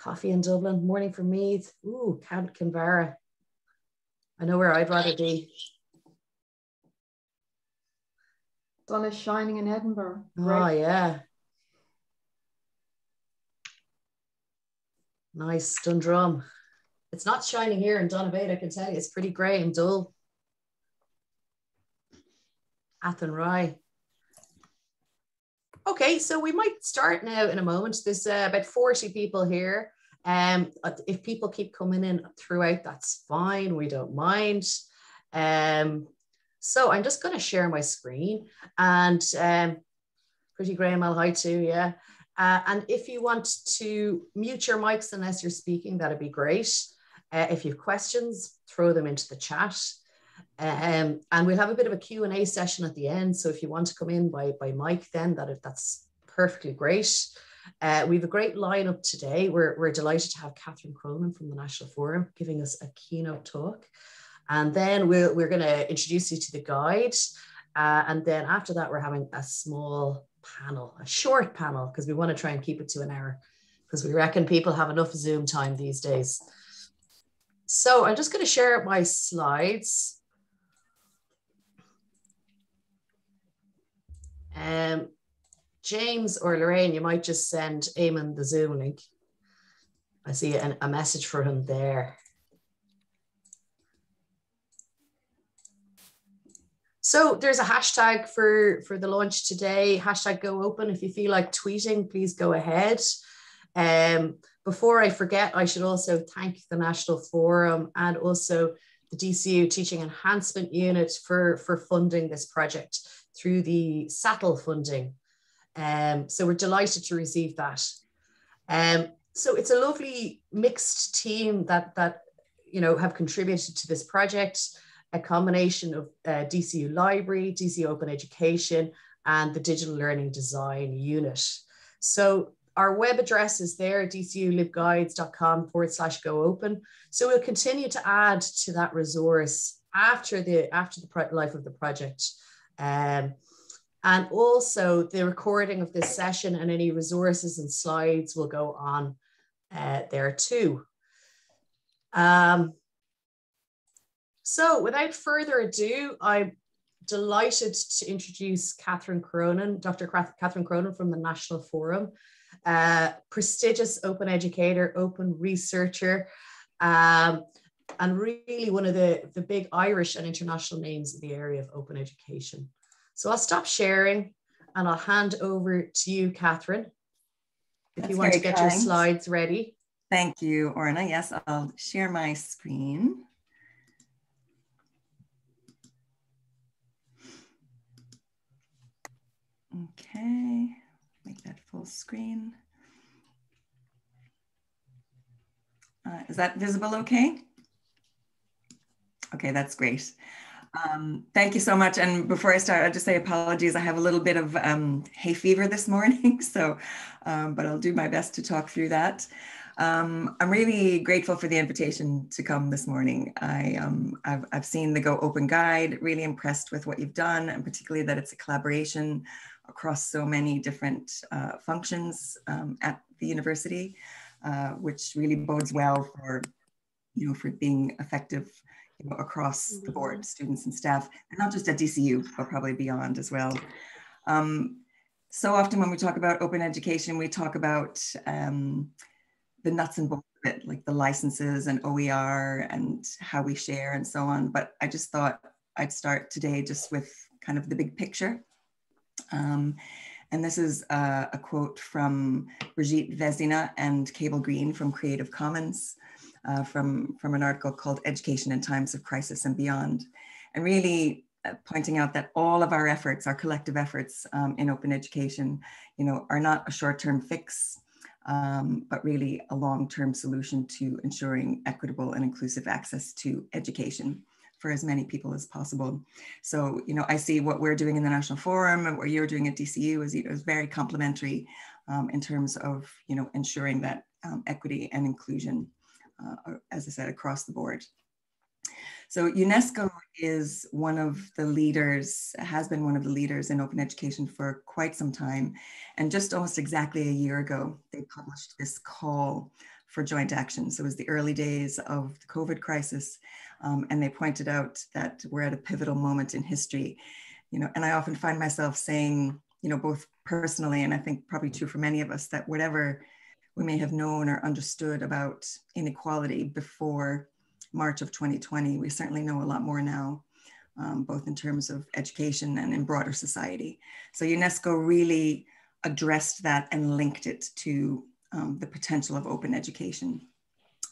coffee in Dublin, morning for Meath. Ooh, Count Kinvara. I know where I'd rather be. Sun is shining in Edinburgh. Oh, yeah. Nice, Dundrum. It's not shining here in Donabate, I can tell you. It's pretty grey and dull. Athenry. Okay, so we might start now in a moment. There's uh, about 40 people here. Um, if people keep coming in throughout, that's fine. We don't mind. Um, so I'm just going to share my screen and um, pretty Graham, I'll hi too, yeah. Uh, and if you want to mute your mics unless you're speaking, that'd be great. Uh, if you have questions, throw them into the chat. Um, and we'll have a bit of a Q&A session at the end. So if you want to come in by, by mic then, that, that's perfectly great. Uh, we have a great lineup today. We're, we're delighted to have Catherine Cronin from the National Forum giving us a keynote talk. And then we're, we're going to introduce you to the guide. Uh, and then after that, we're having a small panel, a short panel, because we want to try and keep it to an hour, because we reckon people have enough Zoom time these days. So I'm just going to share my slides. Um, James or Lorraine, you might just send Eamon the Zoom link. I see an, a message for him there. So there's a hashtag for, for the launch today, hashtag go open. If you feel like tweeting, please go ahead. Um, before I forget, I should also thank the National Forum and also the DCU Teaching Enhancement Unit for, for funding this project through the SATL funding. Um, so we're delighted to receive that. Um, so it's a lovely mixed team that, that you know, have contributed to this project a combination of uh, DCU Library, DCU Open Education, and the Digital Learning Design Unit. So our web address is there, dculibguides.com forward slash go open. So we'll continue to add to that resource after the after the life of the project. Um, and also the recording of this session and any resources and slides will go on uh, there too. Um, so without further ado, I'm delighted to introduce Catherine Cronin, Dr. Catherine Cronin from the National Forum, uh, prestigious open educator, open researcher, um, and really one of the, the big Irish and international names in the area of open education. So I'll stop sharing and I'll hand over to you, Catherine, if That's you want to get kind. your slides ready. Thank you, Orna. Yes, I'll share my screen. Okay, make that full screen. Uh, is that visible okay? Okay, that's great. Um, thank you so much. And before I start, I'll just say apologies. I have a little bit of um, hay fever this morning, so, um, but I'll do my best to talk through that. Um, I'm really grateful for the invitation to come this morning. I, um, I've, I've seen the Go Open Guide, really impressed with what you've done, and particularly that it's a collaboration across so many different uh, functions um, at the university, uh, which really bodes well for, you know, for being effective you know, across the board, mm-hmm. students and staff, and not just at DCU, but probably beyond as well. Um, so often when we talk about open education, we talk about um, the nuts and bolts of it, like the licenses and OER and how we share and so on. But I just thought I'd start today just with kind of the big picture um, and this is a, a, quote from Brigitte Vezina and Cable Green from Creative Commons uh, from, from an article called Education in Times of Crisis and Beyond. And really uh, pointing out that all of our efforts, our collective efforts um, in open education, you know, are not a short-term fix, um, but really a long-term solution to ensuring equitable and inclusive access to education for as many people as possible. So, you know, I see what we're doing in the National Forum and what you're doing at DCU is, is very complementary um, in terms of, you know, ensuring that um, equity and inclusion, uh, as I said, across the board. So UNESCO is one of the leaders, has been one of the leaders in open education for quite some time. And just almost exactly a year ago, they published this call for joint action. So it was the early days of the COVID crisis. Um, and they pointed out that we're at a pivotal moment in history. You know, and I often find myself saying, you know, both personally, and I think probably true for many of us, that whatever we may have known or understood about inequality before March of 2020, we certainly know a lot more now, um, both in terms of education and in broader society. So UNESCO really addressed that and linked it to um, the potential of open education.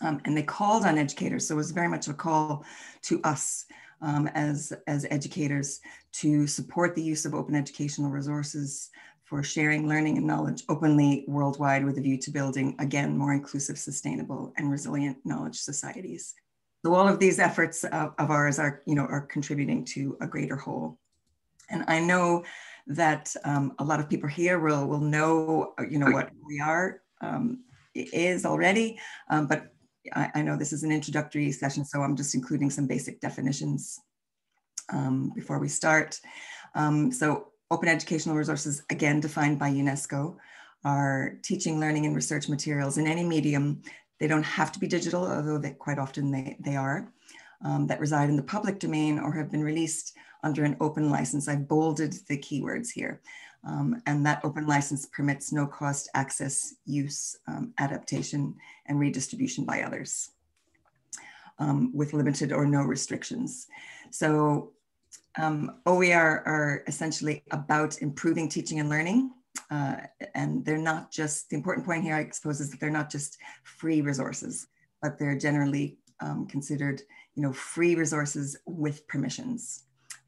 Um, and they called on educators. So it was very much a call to us um, as, as educators to support the use of open educational resources for sharing learning and knowledge openly worldwide with a view to building, again, more inclusive, sustainable, and resilient knowledge societies. So all of these efforts of, of ours are, you know, are contributing to a greater whole. And I know that um, a lot of people here will, will know, you know, what we are um, is already, um, but I, I, know this is an introductory session, so I'm just including some basic definitions um, before we start. Um, so open educational resources, again defined by UNESCO, are teaching, learning, and research materials in any medium. They don't have to be digital, although they, quite often they, they are, um, that reside in the public domain or have been released under an open license. I bolded the keywords here. Um, and that open license permits no cost access, use, um, adaptation, and redistribution by others um, with limited or no restrictions. So um, OER are essentially about improving teaching and learning. Uh, and they're not just, the important point here, I suppose, is that they're not just free resources, but they're generally um, considered, you know, free resources with permissions.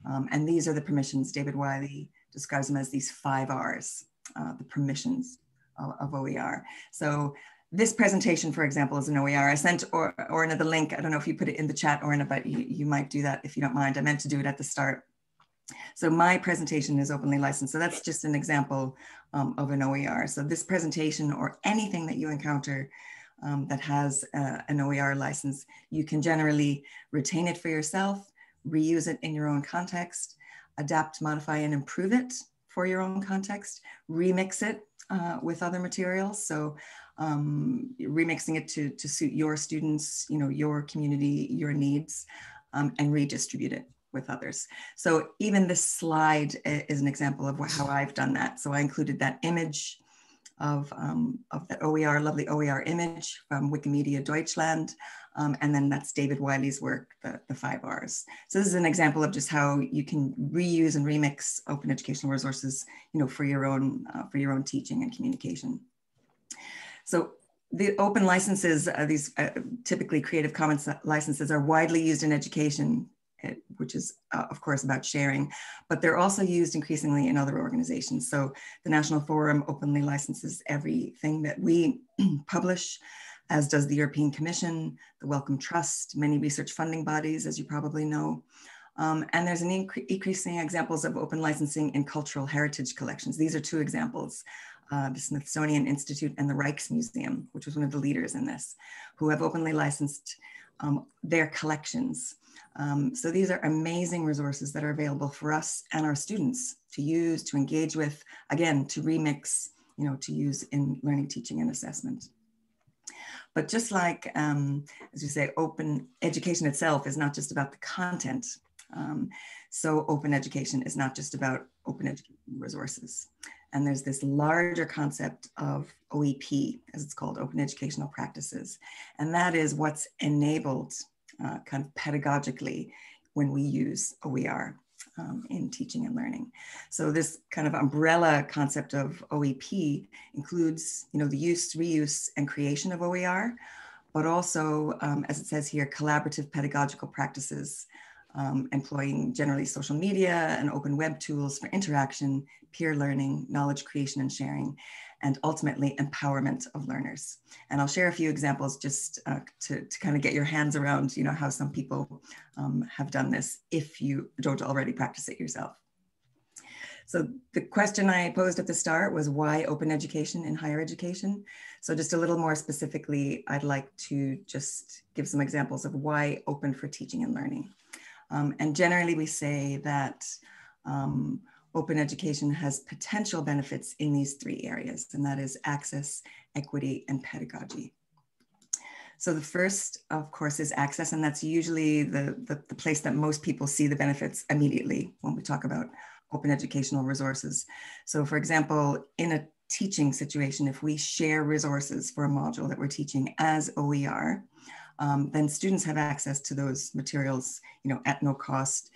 Um, and these are the permissions David Wiley describes them as these five R's, uh, the permissions of, of, OER. So this presentation, for example, is an OER. I sent or, Orna the link. I don't know if you put it in the chat, or Orna, but you, you might do that if you don't mind. I meant to do it at the start. So my presentation is openly licensed. So that's just an example um, of an OER. So this presentation or anything that you encounter um, that has uh, an OER license, you can generally retain it for yourself, reuse it in your own context, adapt, modify, and improve it for your own context, remix it uh, with other materials. So um, remixing it to, to suit your students, you know, your community, your needs, um, and redistribute it with others. So even this slide is an example of how I've done that. So I included that image of, um, of the OER, lovely OER image from Wikimedia Deutschland. Um, and then that's David Wiley's work, the, the five R's. So this is an example of just how you can reuse and remix open educational resources, you know, for your own, uh, for your own teaching and communication. So the open licenses, uh, these uh, typically Creative Commons licenses are widely used in education, eh, which is uh, of course about sharing, but they're also used increasingly in other organizations. So the National Forum openly licenses everything that we publish as does the European Commission, the Wellcome Trust, many research funding bodies, as you probably know. Um, and there's an incre increasing examples of open licensing in cultural heritage collections. These are two examples, uh, the Smithsonian Institute and the Rijksmuseum, which was one of the leaders in this, who have openly licensed um, their collections. Um, so these are amazing resources that are available for us and our students to use, to engage with, again, to remix, you know, to use in learning, teaching, and assessment. But just like, um, as you say, open education itself is not just about the content. Um, so open education is not just about open education resources. And there's this larger concept of OEP, as it's called, open educational practices. And that is what's enabled uh, kind of pedagogically when we use OER um, in teaching and learning. So this kind of umbrella concept of OEP includes, you know, the use, reuse, and creation of OER, but also, um, as it says here, collaborative pedagogical practices, um, employing generally social media and open web tools for interaction, peer learning, knowledge creation and sharing, and ultimately empowerment of learners. And I'll share a few examples just uh, to, to kind of get your hands around, you know, how some people um, have done this if you don't already practice it yourself. So the question I posed at the start was why open education in higher education? So just a little more specifically, I'd like to just give some examples of why open for teaching and learning. Um, and generally we say that um, open education has potential benefits in these three areas, and that is access, equity, and pedagogy. So the first, of course, is access, and that's usually the, the, the, place that most people see the benefits immediately when we talk about open educational resources. So for example, in a teaching situation, if we share resources for a module that we're teaching as OER, um, then students have access to those materials, you know, at no cost.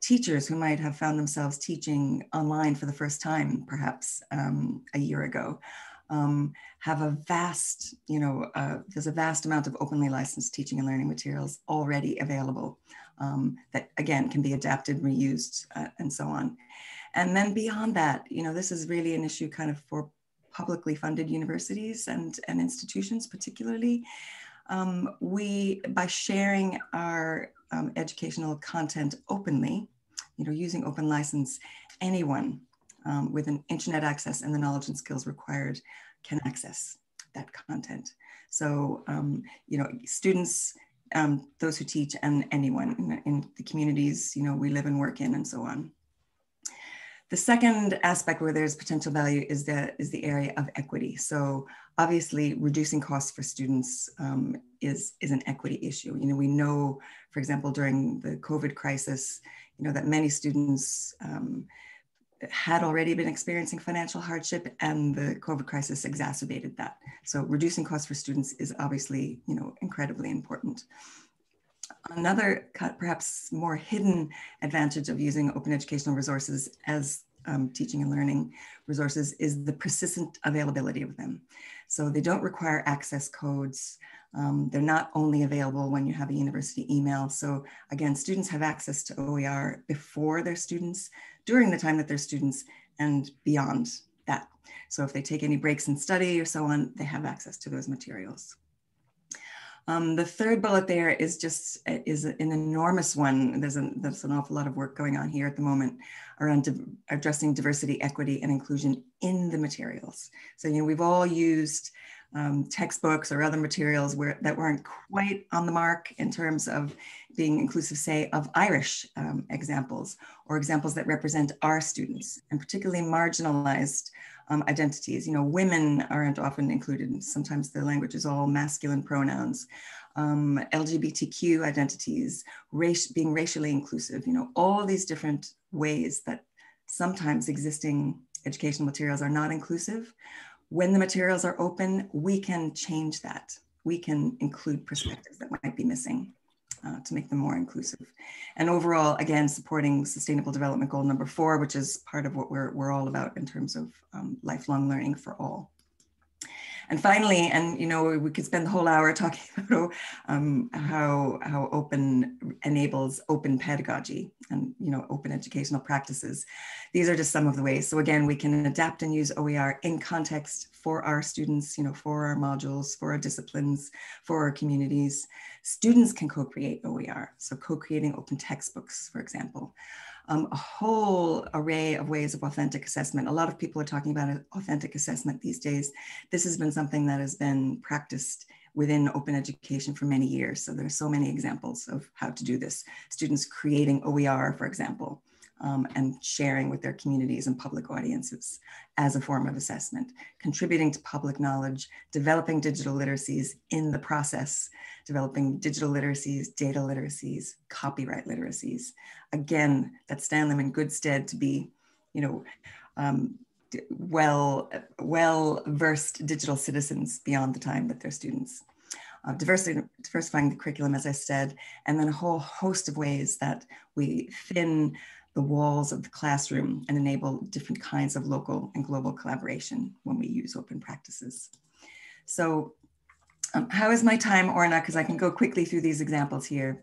Teachers who might have found themselves teaching online for the first time, perhaps um, a year ago, um, have a vast, you know, uh, there's a vast amount of openly licensed teaching and learning materials already available um, that again can be adapted, reused, uh, and so on. And then beyond that, you know, this is really an issue kind of for publicly funded universities and, and institutions particularly. Um, we, by sharing our um, educational content openly, you know, using open license, anyone um, with an internet access and the knowledge and skills required can access that content. So, um, you know, students, um, those who teach and anyone in, in the communities, you know, we live and work in and so on. The second aspect where there's potential value is the, is the area of equity. So obviously reducing costs for students um, is, is an equity issue. You know, we know, for example, during the COVID crisis, you know, that many students um, had already been experiencing financial hardship and the COVID crisis exacerbated that. So reducing costs for students is obviously, you know, incredibly important. Another perhaps more hidden advantage of using open educational resources as um, teaching and learning resources is the persistent availability of them. So they don't require access codes. Um, they're not only available when you have a university email. So again, students have access to OER before they're students, during the time that they're students, and beyond that. So if they take any breaks in study or so on, they have access to those materials. Um, the third bullet there is just is an enormous one. There's, a, there's an awful lot of work going on here at the moment around di addressing diversity, equity, and inclusion in the materials. So you know we've all used um, textbooks or other materials where that weren't quite on the mark in terms of being inclusive, say, of Irish um, examples or examples that represent our students and particularly marginalized um, identities. You know, women aren't often included. Sometimes the language is all masculine pronouns. Um, LGBTQ identities, race, being racially inclusive, you know, all these different ways that sometimes existing educational materials are not inclusive. When the materials are open, we can change that. We can include perspectives that might be missing uh, to make them more inclusive. And overall, again, supporting sustainable development goal number four, which is part of what we're, we're all about in terms of um, lifelong learning for all. And finally, and you know, we could spend the whole hour talking about um, how how open enables open pedagogy and you know open educational practices. These are just some of the ways. So again, we can adapt and use OER in context for our students, you know, for our modules, for our disciplines, for our communities. Students can co-create OER, so co-creating open textbooks, for example um, a whole array of ways of authentic assessment. A lot of people are talking about authentic assessment these days. This has been something that has been practiced within open education for many years. So there's so many examples of how to do this. Students creating OER, for example, um, and sharing with their communities and public audiences as a form of assessment, contributing to public knowledge, developing digital literacies in the process, developing digital literacies, data literacies, copyright literacies, again, that stand them in good stead to be, you know, um, well, well versed digital citizens beyond the time that they're students. Uh, diversifying the curriculum, as I said, and then a whole host of ways that we thin the walls of the classroom and enable different kinds of local and global collaboration when we use open practices. So um, how is my time, Orna? Because I can go quickly through these examples here.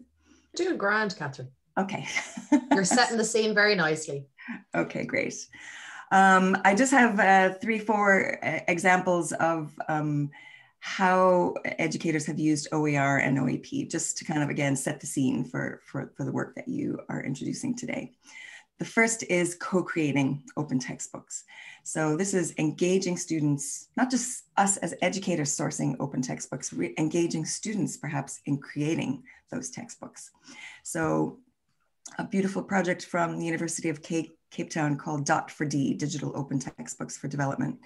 Doing grand, Catherine. Okay. You're setting the scene very nicely. Okay, great. Um, I just have uh, three, four uh, examples of um, how educators have used OER and OEP, just to kind of, again, set the scene for, for, for the work that you are introducing today. The first is co-creating open textbooks. So this is engaging students, not just us as educators sourcing open textbooks, engaging students perhaps in creating those textbooks. So a beautiful project from the University of Cape, Cape Town called Dot4D, Digital Open Textbooks for Development,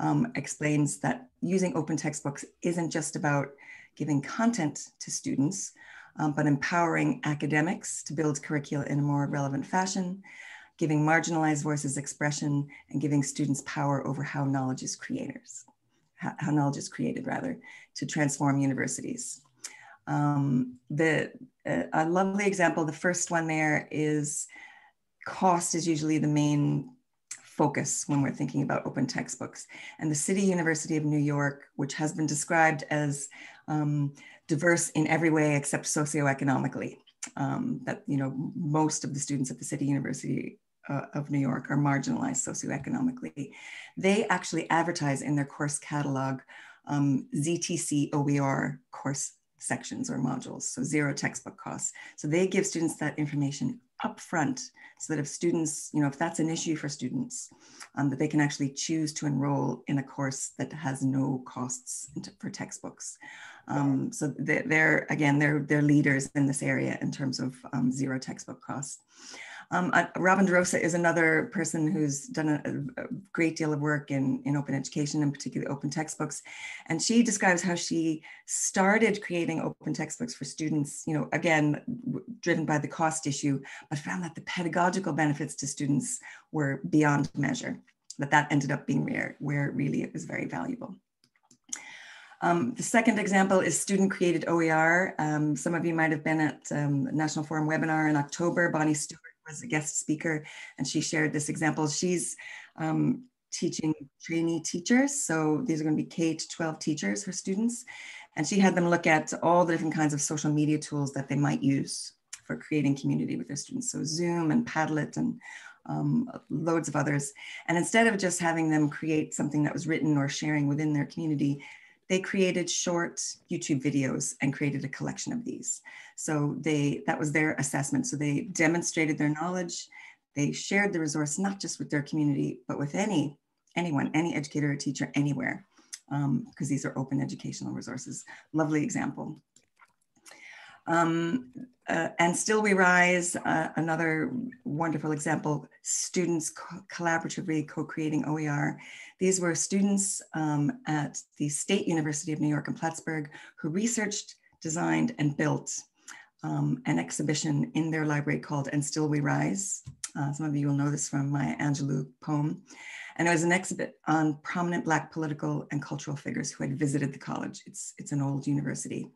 um, explains that using open textbooks isn't just about giving content to students, um, but empowering academics to build curricula in a more relevant fashion, giving marginalized voices expression, and giving students power over how knowledge is created, how knowledge is created rather, to transform universities. Um, the, uh, a lovely example, the first one there is cost is usually the main focus when we're thinking about open textbooks. And the City University of New York, which has been described as um, diverse in every way except socioeconomically, um, that you know most of the students at the City University uh, of New York are marginalized socioeconomically. They actually advertise in their course catalog um, ZTC OER course sections or modules, so zero textbook costs. So they give students that information upfront so that if students, you know, if that's an issue for students, um, that they can actually choose to enroll in a course that has no costs for textbooks. Um, so they're, again, they're, they're leaders in this area in terms of um, zero textbook costs. Um, uh, Robin DeRosa is another person who's done a, a, great deal of work in, in open education and particularly open textbooks. And she describes how she started creating open textbooks for students, you know, again, driven by the cost issue, but found that the pedagogical benefits to students were beyond measure, that that ended up being where, where really it was very valuable. Um, the second example is student created OER. Um, some of you might have been at um, National Forum webinar in October. Bonnie Stewart was a guest speaker and she shared this example. She's um, teaching trainee teachers. So these are going to be K to 12 teachers, her students. And she had them look at all the different kinds of social media tools that they might use for creating community with their students. So Zoom and Padlet and um, loads of others. And instead of just having them create something that was written or sharing within their community, they created short YouTube videos and created a collection of these. So they that was their assessment. So they demonstrated their knowledge. They shared the resource not just with their community, but with any anyone, any educator or teacher anywhere, because um, these are open educational resources. Lovely example. Um, uh, and Still We Rise, uh, another wonderful example, students co collaboratively co-creating OER. These were students um, at the State University of New York in Plattsburgh who researched, designed, and built um, an exhibition in their library called And Still We Rise. Uh, some of you will know this from Maya Angelou poem. And it was an exhibit on prominent Black political and cultural figures who had visited the college. It's, it's an old university.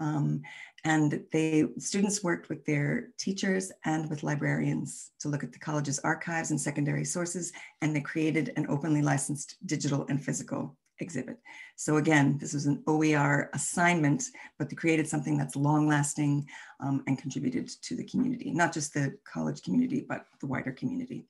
Um, and they students worked with their teachers and with librarians to look at the college's archives and secondary sources, and they created an openly licensed digital and physical exhibit. So again, this was an OER assignment, but they created something that's long lasting um, and contributed to the community, not just the college community, but the wider community.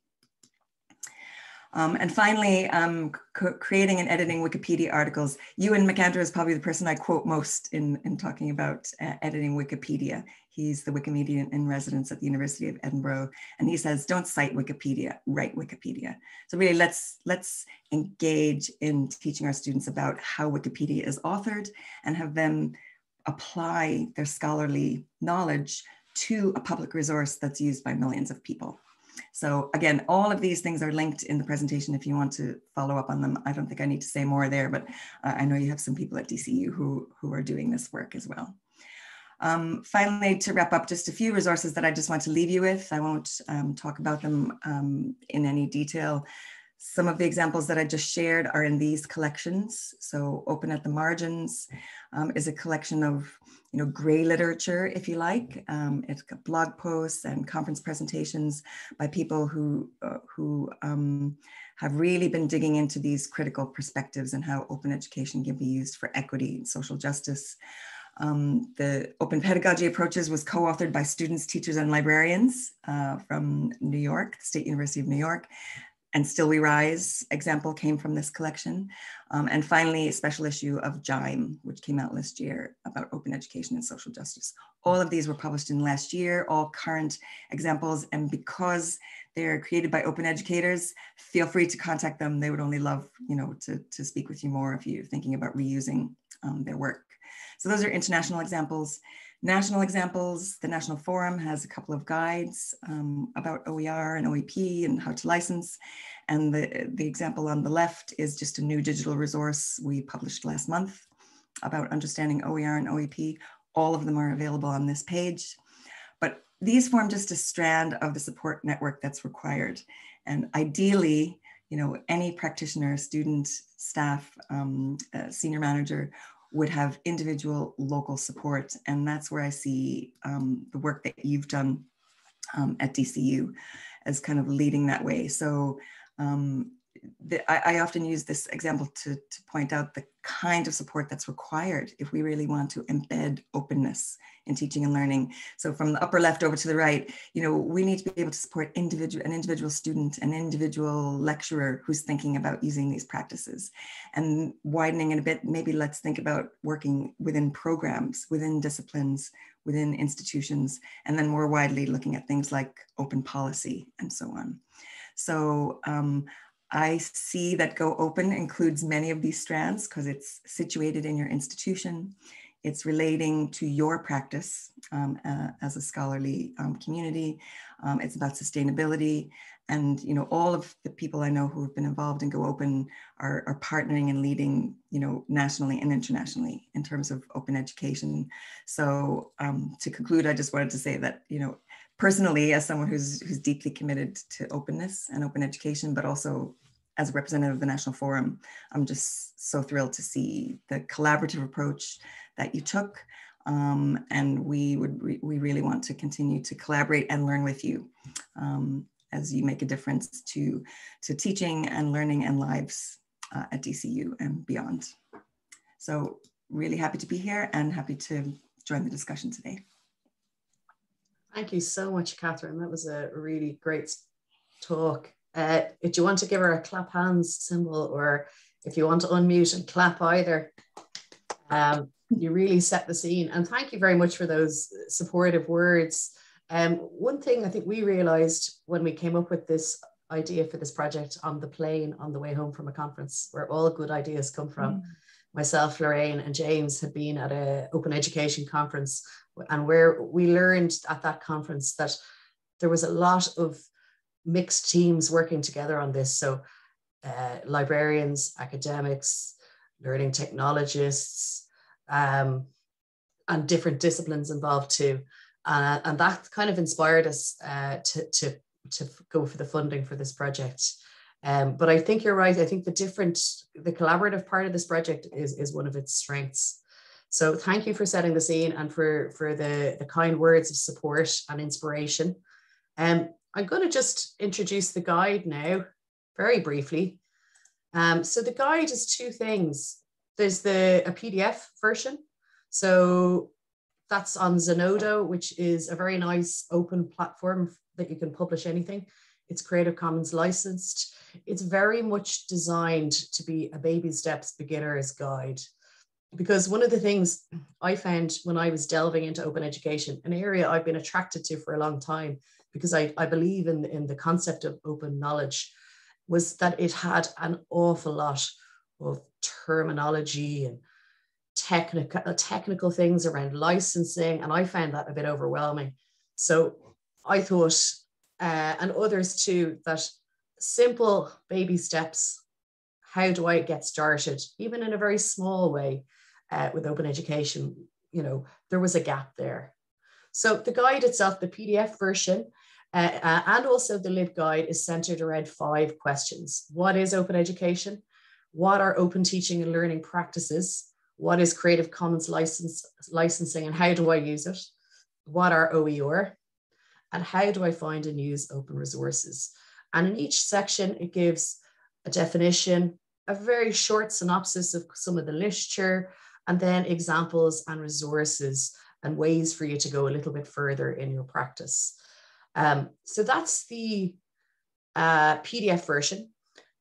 Um, and finally, um, creating and editing Wikipedia articles. Ewan McAndrew is probably the person I quote most in, in talking about uh, editing Wikipedia. He's the Wikimedian in residence at the University of Edinburgh. And he says, don't cite Wikipedia, write Wikipedia. So really let's, let's engage in teaching our students about how Wikipedia is authored and have them apply their scholarly knowledge to a public resource that's used by millions of people. So again, all of these things are linked in the presentation if you want to follow up on them. I don't think I need to say more there, but uh, I know you have some people at DCU who, who are doing this work as well. Um, finally, to wrap up, just a few resources that I just want to leave you with. I won't um, talk about them um, in any detail. Some of the examples that I just shared are in these collections. So Open at the Margins um, is a collection of you know, gray literature, if you like. Um, it's blog posts and conference presentations by people who, uh, who um, have really been digging into these critical perspectives and how open education can be used for equity and social justice. Um, the open pedagogy approaches was co-authored by students, teachers, and librarians uh, from New York, State University of New York and Still We Rise example came from this collection. Um, and finally, a special issue of JIME, which came out last year about open education and social justice. All of these were published in last year, all current examples. And because they're created by open educators, feel free to contact them. They would only love you know, to, to speak with you more if you're thinking about reusing um, their work. So those are international examples. National examples, the National Forum has a couple of guides um, about OER and OEP and how to license. And the, the example on the left is just a new digital resource we published last month about understanding OER and OEP. All of them are available on this page. But these form just a strand of the support network that's required. And ideally, you know, any practitioner, student, staff, um, uh, senior manager would have individual local support. And that's where I see um, the work that you've done um, at DCU as kind of leading that way. So um, the, I, I, often use this example to, to point out the kind of support that's required if we really want to embed openness in teaching and learning. So from the upper left over to the right, you know, we need to be able to support individual, an individual student, an individual lecturer who's thinking about using these practices. And widening it a bit, maybe let's think about working within programs, within disciplines, within institutions, and then more widely looking at things like open policy and so on. So um, I see that Go Open includes many of these strands because it's situated in your institution. It's relating to your practice um, uh, as a scholarly um, community. Um, it's about sustainability. And you know, all of the people I know who have been involved in Go Open are, are partnering and leading, you know, nationally and internationally in terms of open education. So um, to conclude, I just wanted to say that, you know, personally as someone who's who's deeply committed to openness and open education, but also as a representative of the National Forum, I'm just so thrilled to see the collaborative approach that you took. Um, and we would re we really want to continue to collaborate and learn with you um, as you make a difference to, to teaching and learning and lives uh, at DCU and beyond. So really happy to be here and happy to join the discussion today. Thank you so much, Catherine. That was a really great talk. Uh, if you want to give her a clap hands symbol, or if you want to unmute and clap either, um, you really set the scene. And thank you very much for those supportive words. Um, one thing I think we realized when we came up with this idea for this project on the plane on the way home from a conference, where all good ideas come from. Mm. Myself, Lorraine, and James had been at a open education conference and where we learned at that conference that there was a lot of mixed teams working together on this. So uh, librarians, academics, learning technologists, um, and different disciplines involved too. Uh, and that kind of inspired us uh, to, to, to go for the funding for this project. Um, but I think you're right. I think the different, the collaborative part of this project is, is one of its strengths. So thank you for setting the scene and for, for the, the kind words of support and inspiration. Um, I'm going to just introduce the guide now, very briefly. Um, so the guide is two things. There's the a PDF version. So that's on Zenodo, which is a very nice open platform that you can publish anything. It's Creative Commons licensed. It's very much designed to be a baby steps beginner's guide because one of the things I found when I was delving into open education, an area I've been attracted to for a long time, because I, I believe in, in the concept of open knowledge, was that it had an awful lot of terminology and technical technical things around licensing, and I found that a bit overwhelming. So I thought, uh, and others too, that simple baby steps. How do I get started, even in a very small way? uh, with open education, you know, there was a gap there. So the guide itself, the PDF version, uh, uh, and also the LibGuide is centered around five questions. What is open education? What are open teaching and learning practices? What is Creative Commons license, licensing and how do I use it? What are OER? And how do I find and use open resources? And in each section, it gives a definition, a very short synopsis of some of the literature, and then examples and resources and ways for you to go a little bit further in your practice. Um, so that's the uh, PDF version.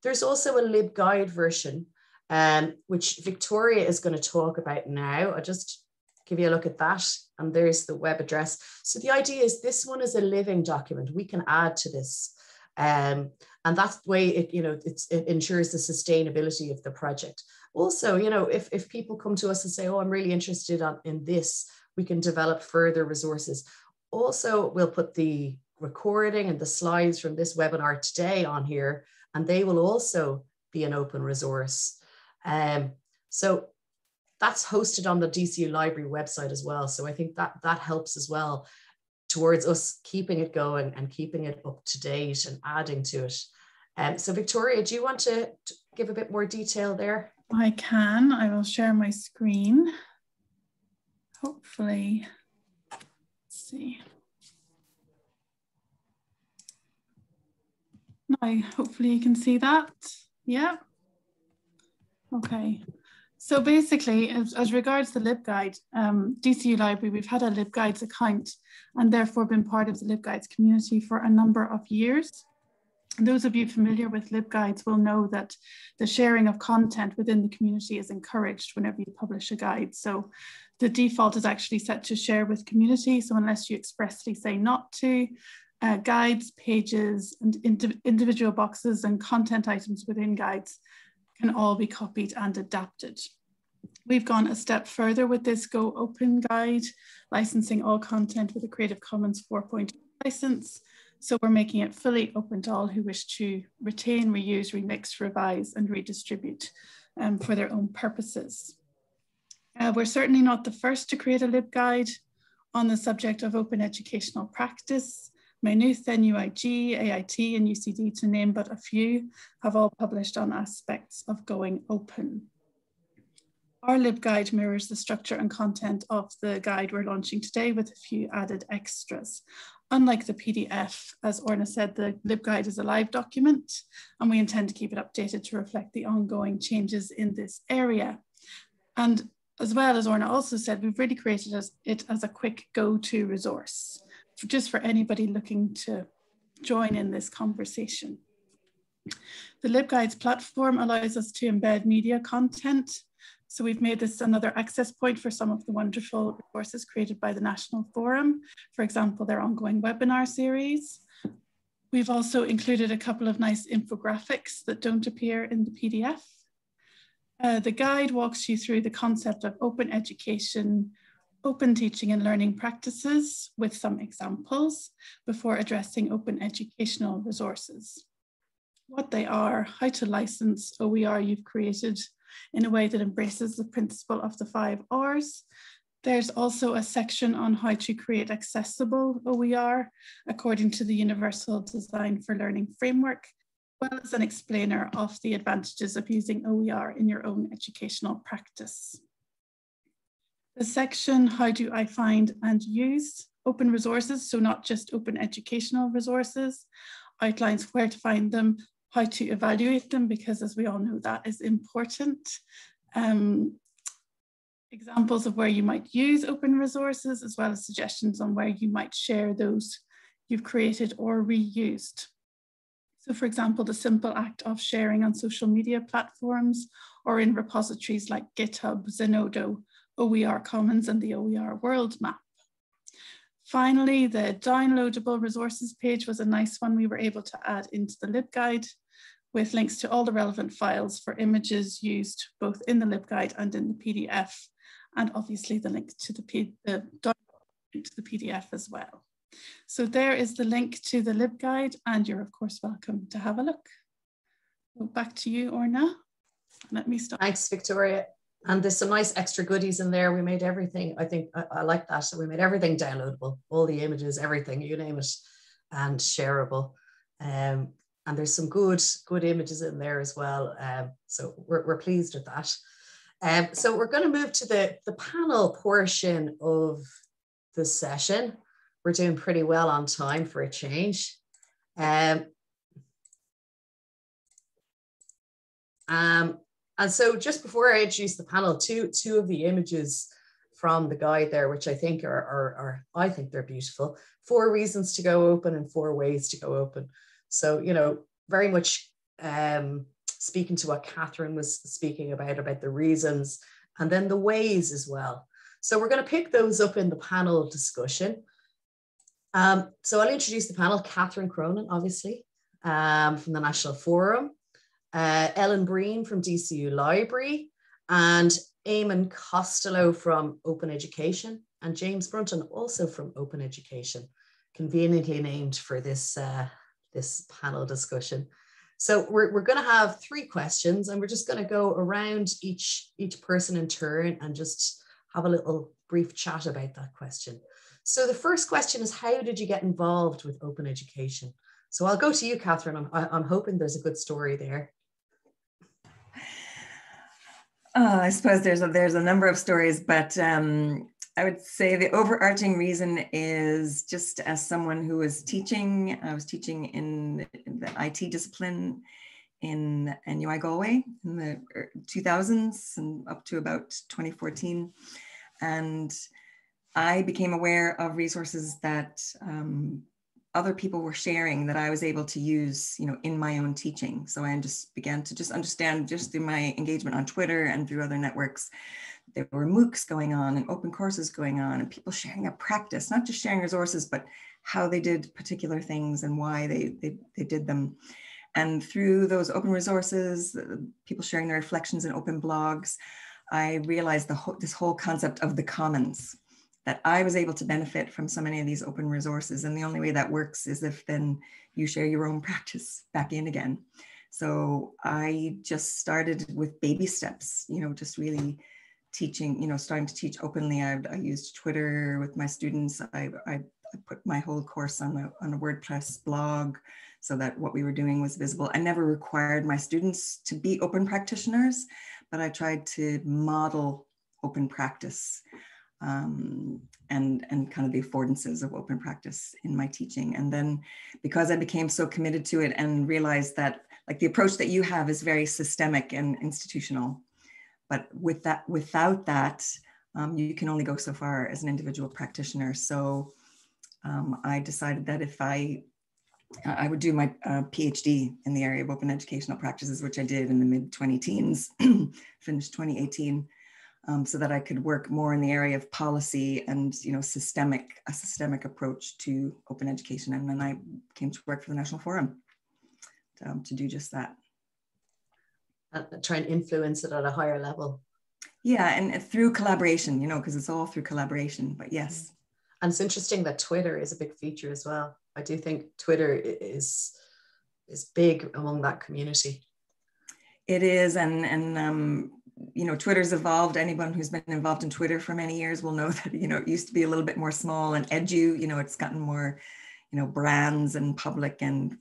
There's also a LibGuide version, um, which Victoria is going to talk about now. I'll just give you a look at that. And there's the web address. So the idea is this one is a living document. We can add to this. Um, and that's the way it, you know, it ensures the sustainability of the project also, you know, if, if people come to us and say, oh, I'm really interested on, in this, we can develop further resources. Also, we'll put the recording and the slides from this webinar today on here, and they will also be an open resource. Um, so that's hosted on the DCU Library website as well. So I think that that helps as well towards us keeping it going and keeping it up to date and adding to it. Um, so Victoria, do you want to give a bit more detail there? I can. I will share my screen. Hopefully, see. Now, hopefully you can see that. Yeah. Okay. So basically, as, as regards the LibGuide, um, DCU Library, we've had a LibGuides account and therefore been part of the LibGuides community for a number of years. Those of you familiar with LibGuides will know that the sharing of content within the community is encouraged whenever you publish a guide. So the default is actually set to share with community. So unless you expressly say not to, uh, guides, pages, and ind individual boxes and content items within guides can all be copied and adapted. We've gone a step further with this Go Open guide, licensing all content with a Creative Commons 4.0 license. So we're making it fully open to all who wish to retain, reuse, remix, revise, and redistribute um, for their own purposes. Uh, we're certainly not the first to create a LibGuide on the subject of open educational practice. Maynooth, NUIG, AIT, and UCD, to name but a few, have all published on aspects of going open. Our LibGuide mirrors the structure and content of the guide we're launching today with a few added extras. Unlike the PDF, as Orna said, the LibGuide is a live document and we intend to keep it updated to reflect the ongoing changes in this area. And as well as Orna also said, we've really created it as a quick go-to resource, for just for anybody looking to join in this conversation. The LibGuides platform allows us to embed media content so we've made this another access point for some of the wonderful resources created by the National Forum, for example, their ongoing webinar series. We've also included a couple of nice infographics that don't appear in the PDF. Uh, the guide walks you through the concept of open education, open teaching and learning practices with some examples before addressing open educational resources. What they are, how to license OER you've created, in a way that embraces the principle of the five R's. There's also a section on how to create accessible OER according to the Universal Design for Learning framework, as well as an explainer of the advantages of using OER in your own educational practice. The section, how do I find and use open resources, so not just open educational resources, outlines where to find them, how to evaluate them, because as we all know, that is important. Um, examples of where you might use open resources, as well as suggestions on where you might share those you've created or reused. So for example, the simple act of sharing on social media platforms or in repositories like GitHub, Zenodo, OER Commons and the OER World Map. Finally, the downloadable resources page was a nice one we were able to add into the LibGuide with links to all the relevant files for images used both in the LibGuide and in the PDF, and obviously the link to the, P the, to the PDF as well. So there is the link to the LibGuide, and you're of course welcome to have a look. So back to you, Orna. Let me start. Thanks, Victoria. And there's some nice extra goodies in there. We made everything, I think I, I like that. So we made everything downloadable, all the images, everything, you name it, and shareable. Um, and there's some good, good images in there as well. Um, so we're, we're pleased with that. Um, so we're going to move to the, the panel portion of the session. We're doing pretty well on time for a change. Um, um, and so just before I introduce the panel, two, two of the images from the guide there, which I think are, are, are, I think they're beautiful. Four reasons to go open and four ways to go open. So, you know, very much um, speaking to what Catherine was speaking about, about the reasons and then the ways as well. So we're going to pick those up in the panel discussion. Um, so I'll introduce the panel, Catherine Cronin, obviously, um, from the National Forum uh, Ellen Breen from DCU Library, and Eamon Costello from Open Education, and James Brunton also from Open Education, conveniently named for this, uh, this panel discussion. So we're, we're going to have three questions and we're just going to go around each, each person in turn and just have a little brief chat about that question. So the first question is, how did you get involved with open education? So I'll go to you, Catherine. I'm, I'm hoping there's a good story there. Uh, I suppose there's a, there's a number of stories, but um, I would say the overarching reason is just as someone who was teaching, I was teaching in the IT discipline in NUI Galway in the 2000s and up to about 2014. And I became aware of resources that um, other people were sharing that I was able to use, you know, in my own teaching. So I just began to just understand just through my engagement on Twitter and through other networks, there were MOOCs going on and open courses going on and people sharing a practice, not just sharing resources, but how they did particular things and why they, they, they did them. And through those open resources, uh, people sharing their reflections in open blogs, I realized the whole, this whole concept of the commons that I was able to benefit from so many of these open resources. And the only way that works is if then you share your own practice back in again. So I just started with baby steps, you know, just really teaching, you know, starting to teach openly. I, I used Twitter with my students. I, I, put my whole course on a, on a WordPress blog so that what we were doing was visible. I never required my students to be open practitioners, but I tried to model open practice um, and, and kind of the affordances of open practice in my teaching. And then because I became so committed to it and realized that like the approach that you have is very systemic and institutional, but with that, without that, um, you can only go so far as an individual practitioner. So um, I decided that if I I would do my uh, PhD in the area of open educational practices, which I did in the mid 20 teens, finished 2018 um, so that I could work more in the area of policy and you know systemic a systemic approach to open education. And then I came to work for the National Forum to, um, to do just that. And try and influence it at a higher level. Yeah, and through collaboration, you know, because it's all through collaboration. But yes. And it's interesting that Twitter is a big feature as well. I do think Twitter is is big among that community. It is, and and um, you know, Twitter's evolved. Anyone who's been involved in Twitter for many years will know that, you know, it used to be a little bit more small and edu, you know, it's gotten more, you know, brands and public and,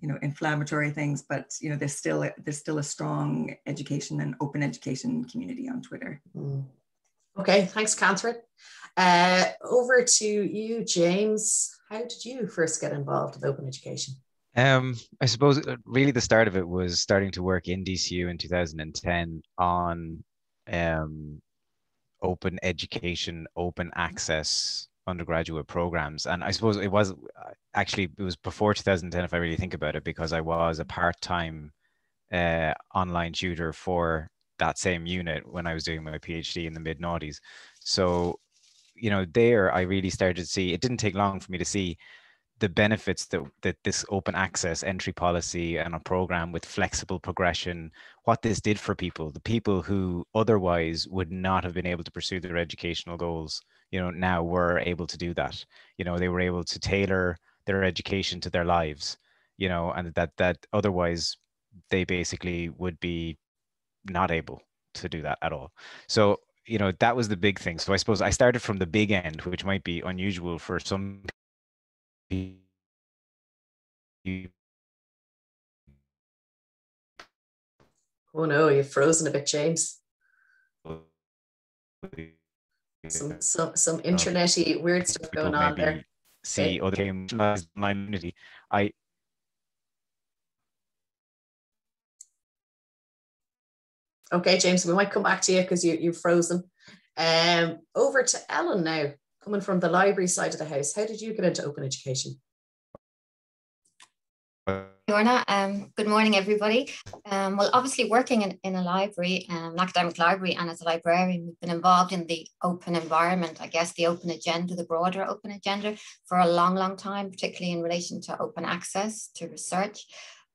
you know, inflammatory things, but, you know, there's still, a, there's still a strong education and open education community on Twitter. Mm. Okay, thanks, Catherine. Uh, over to you, James. How did you first get involved with open education? Um, I suppose uh, really the start of it was starting to work in DCU in 2010 on um, open education, open access undergraduate programs. And I suppose it was uh, actually, it was before 2010, if I really think about it, because I was a part-time uh, online tutor for that same unit when I was doing my PhD in the mid noughties. So, you know, there I really started to see, it didn't take long for me to see the benefits that, that this open access entry policy and a program with flexible progression, what this did for people, the people who otherwise would not have been able to pursue their educational goals, you know, now were able to do that. You know, they were able to tailor their education to their lives, you know, and that that otherwise they basically would be not able to do that at all. So you know that was the big thing so i suppose i started from the big end which might be unusual for some Oh no, you've frozen a bit, James. Some some some oh. internety weird stuff going on there. See okay. other games community. I Okay, James, we might come back to you because you, you've frozen. Um, over to Ellen now coming from the library side of the house, how did you get into open education? Orna, um, good morning, everybody. Um, well, obviously, working in, in a library, um, an academic library, and as a librarian, we've been involved in the open environment, I guess, the open agenda, the broader open agenda for a long, long time, particularly in relation to open access to research.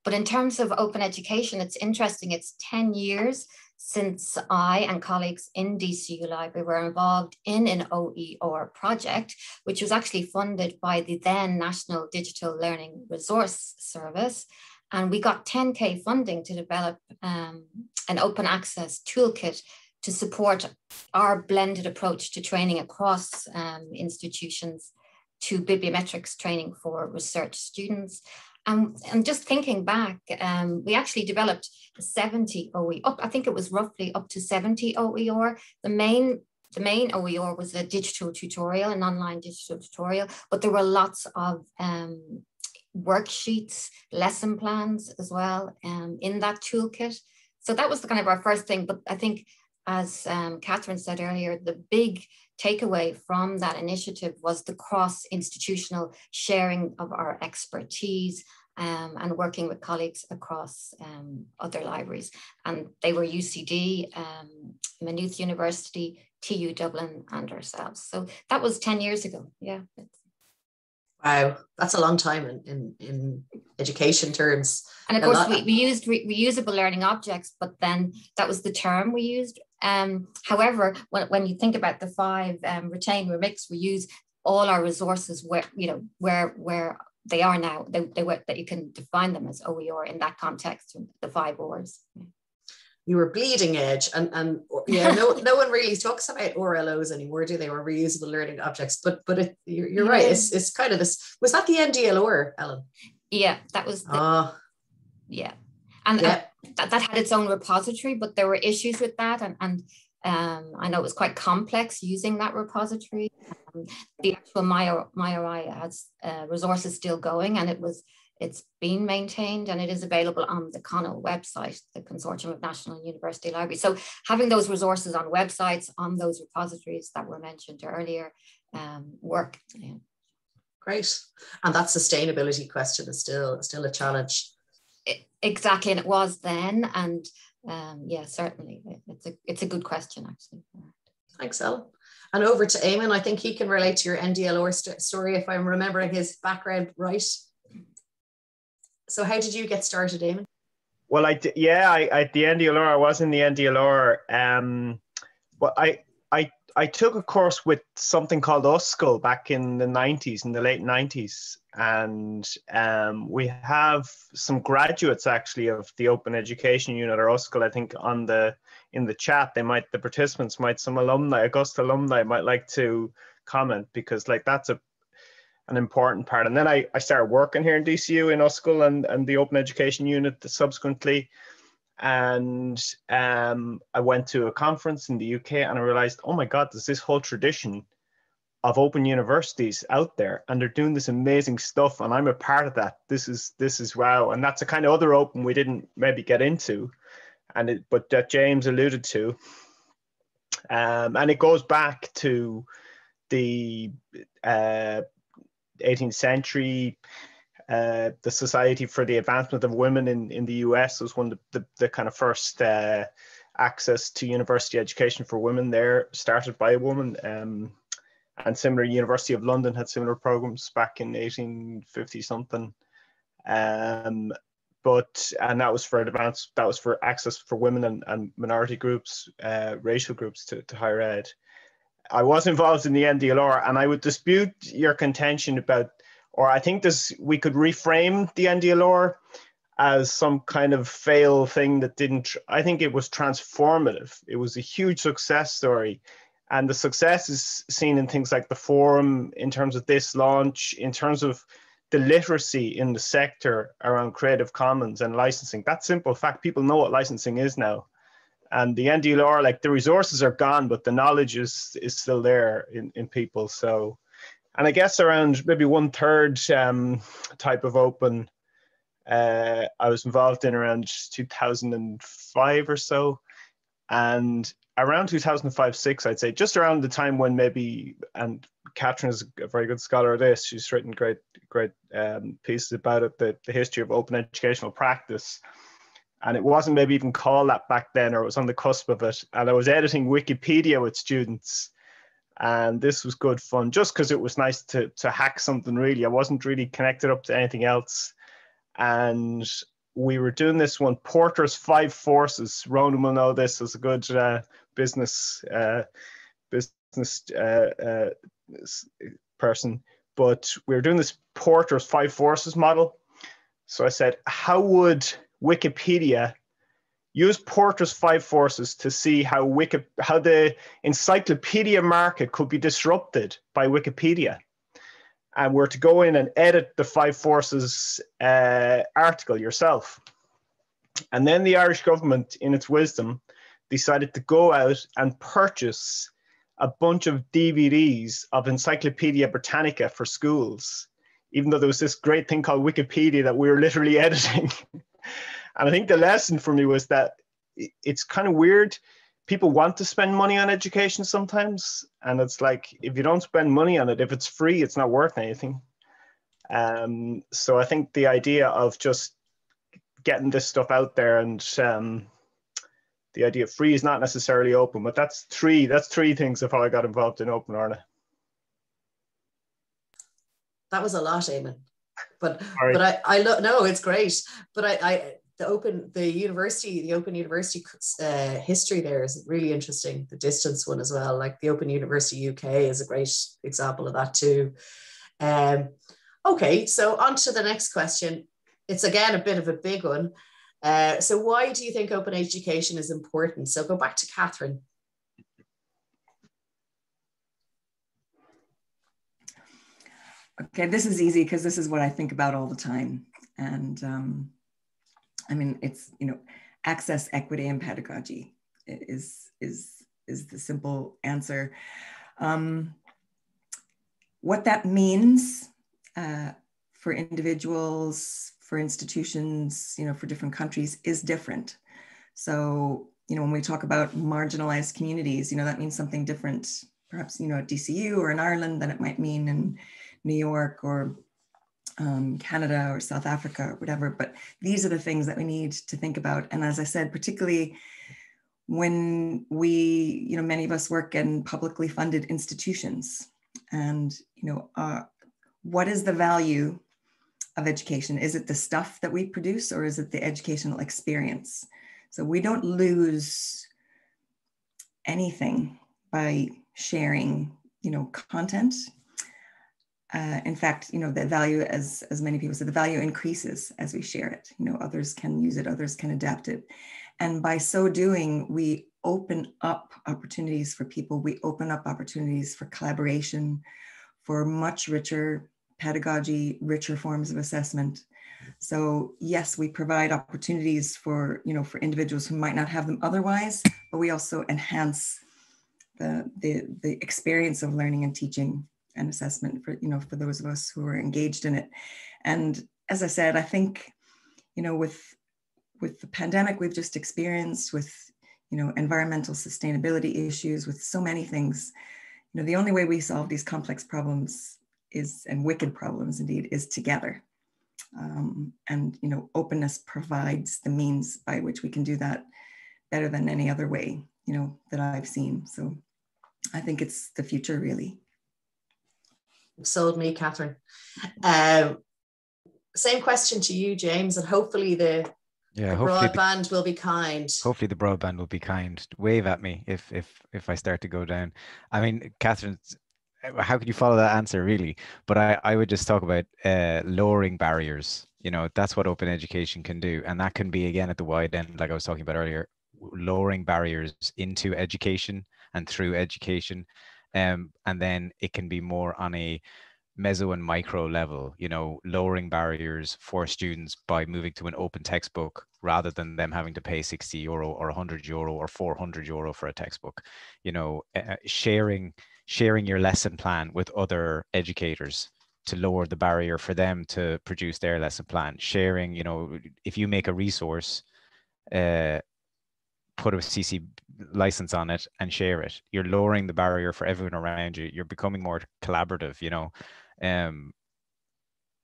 But in terms of open education, it's interesting, it's 10 years since I and colleagues in DCU Library were involved in an OER project, which was actually funded by the then National Digital Learning Resource Service. And we got 10K funding to develop um, an open access toolkit to support our blended approach to training across um, institutions to bibliometrics training for research students. Um, and just thinking back, um, we actually developed 70 OE, up, I think it was roughly up to 70 OER. The main the main OER was a digital tutorial, an online digital tutorial, but there were lots of um, worksheets, lesson plans as well um, in that toolkit. So that was the kind of our first thing. But I think, as um, Catherine said earlier, the big takeaway from that initiative was the cross institutional sharing of our expertise um, and working with colleagues across um, other libraries. And they were UCD, um, Maynooth University, TU Dublin, and ourselves. So that was 10 years ago. Yeah. Wow, that's a long time in, in, in education terms. And of course, we, we used re reusable learning objects, but then that was the term we used. Um, however, when, when you think about the five um, retain, remix, reuse all our resources where, you know, where, where they are now, they, they were, that you can define them as OER in that context, the five ORs. You were bleeding edge, and and yeah, no no one really talks about ORLOs anymore, do they? Or reusable learning objects, but but it, you're, you're yeah. right. It's it's kind of this. Was that the NDLR, Ellen? Yeah, that was. The, oh. Yeah, and yeah. Uh, that, that had its own repository, but there were issues with that, and and um, I know it was quite complex using that repository. Um, the actual MyORI has uh, resources still going, and it was it's been maintained and it is available on the CONUL website, the Consortium of National and University Libraries. So having those resources on websites, on those repositories that were mentioned earlier, um, work. Yeah. Great. And that sustainability question is still still a challenge. It, exactly, and it was then. And um, yeah, certainly, it's a it's a good question actually. Thanks, Ellen. And over to Eamon. I think he can relate to your NDLR st story if I'm remembering his background right. So how did you get started, Eamon? Well, I yeah, I at the NDLR, I was in the NDLR. Um, but I I took a course with something called Oscail back in the 90s, in the late 90s. And um, we have some graduates actually of the Open Education Unit or Oscail, I think, on the in the chat. They might the participants might some alumni, Augusta alumni might like to comment because like that's a an important part. And then I, I started working here in DCU in Oscail and, and the Open Education Unit subsequently. And um, I went to a conference in the UK and I realized, oh my God, there's this whole tradition of open universities out there and they're doing this amazing stuff and I'm a part of that. This is this is wow. And that's a kind of other open we didn't maybe get into. And it but that James alluded to. Um, and it goes back to the uh, 18th century. Uh, the Society for the Advancement of Women in, in the US was one of the, the, the kind of first uh, access to university education for women there, started by a woman. Um, and similar, University of London had similar programs back in 1850 something. Um, but and that was for advanced, that was for access for women and, and minority groups, uh, racial groups to, to higher ed. I was involved in the NDLR, and I would dispute your contention about, or I think this we could reframe the NDLR as some kind of fail thing that didn't. I think it was transformative. It was a huge success story, and the success is seen in things like the forum, in terms of this launch, in terms of the literacy in the sector around Creative Commons and licensing. That simple fact, people know what licensing is now and the NDLR, like the resources are gone, but the knowledge is is still there in, in people. So, and I guess around maybe one third um, type of open, uh, I was involved in around 2005 or so, and around 2005 six, I'd say, just around the time when maybe and Catherine is a very good scholar of this. She's written great great um, pieces about it, the, the history of open educational practice and it wasn't maybe even called that back then or it was on the cusp of it and i was editing wikipedia with students and this was good fun just because it was nice to to hack something really. I wasn't really connected up to anything else. And we were doing this one porter's five forces ronan will know this as a good uh, business uh, business uh, uh person. But we were doing this porter's five forces model. So I said, how would Wikipedia use Porter's five forces to see how Wiki, how the encyclopedia market could be disrupted by Wikipedia? And we're to go in and edit the five forces uh, article yourself. And then the Irish government, in its wisdom, decided to go out and purchase a bunch of DVDs of Encyclopedia Britannica for schools, even though there was this great thing called Wikipedia that we were literally editing. And I think the lesson for me was that it's kind of weird. People want to spend money on education sometimes, and it's like if you don't spend money on it, if it's free, it's not worth anything. Um, so I think the idea of just getting this stuff out there and um, the idea of free is not necessarily open, but that's three. That's three things of how I got involved in Open Orna. That was a lot, Eamon. But Sorry. but I I look no, it's great. But I I the open the university the open university uh, history there is really interesting the distance one as well like the open university uk is a great example of that too um okay so on to the next question it's again a bit of a big one uh, so why do you think open education is important? So go back to Catherine. Okay, this is easy because this is what I think about all the time. And um, I mean, it's, you know, access, equity, and pedagogy is, is, is the simple answer. Um, what that means uh, for individuals, for institutions, you know, for different countries is different. So, you know, when we talk about marginalized communities, you know, that means something different, perhaps, you know, at DCU or in Ireland than it might mean in New York or um, Canada or South Africa or whatever. But these are the things that we need to think about. And as I said, particularly when we, you know, many of us work in publicly funded institutions and, you know, uh, what is the value of education? Is it the stuff that we produce or is it the educational experience? So we don't lose anything by sharing, you know, content. Uh, in fact, you know, the value, as as many people said, the value increases as we share it. You know, others can use it, others can adapt it, and by so doing, we open up opportunities for people. We open up opportunities for collaboration, for much richer pedagogy, richer forms of assessment. So yes, we provide opportunities for, you know, for individuals who might not have them otherwise, but we also enhance the, the, the experience of learning and teaching and assessment for, you know, for those of us who are engaged in it. And as I said, I think, you know, with, with the pandemic we've just experienced with, you know, environmental sustainability issues, with so many things, you know, the only way we solve these complex problems is, and wicked problems indeed, is together. Um, and you know, openness provides the means by which we can do that better than any other way, you know, that I've seen. So I think it's the future really. Sold me, Catherine. Um, same question to you, James, and hopefully the yeah, the broadband the, will be kind. Hopefully, the broadband will be kind. Wave at me if if if I start to go down. I mean, Catherine how could you follow that answer really? But I, I would just talk about uh, lowering barriers. You know, that's what open education can do. And that can be, again, at the wide end, like I was talking about earlier, lowering barriers into education and through education. Um, and then it can be more on a meso and micro level, you know, lowering barriers for students by moving to an open textbook rather than them having to pay 60 euro or 100 euro or 400 euro for a textbook. You know, uh, sharing sharing your lesson plan with other educators to lower the barrier for them to produce their lesson plan sharing you know if you make a resource uh, put a cc license on it and share it. You're lowering the barrier for everyone around you. You're becoming more collaborative you know? Um,